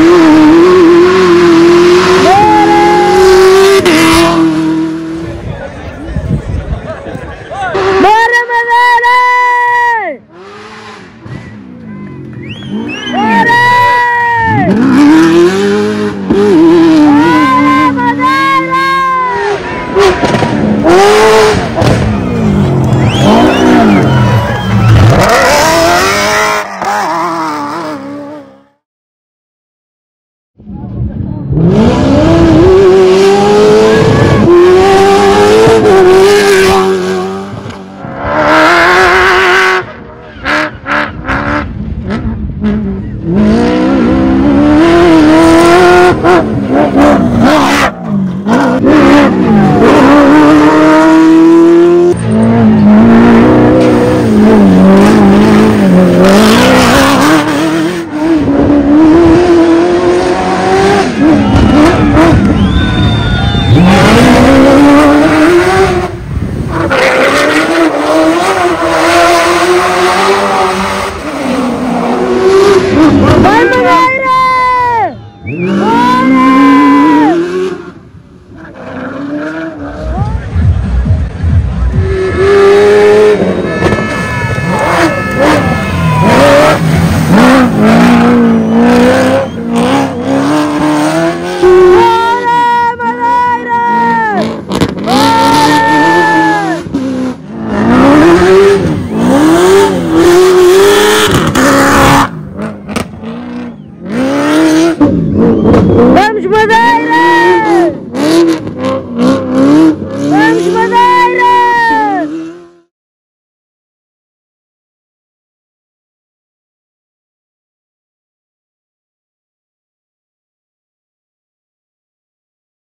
Ooh.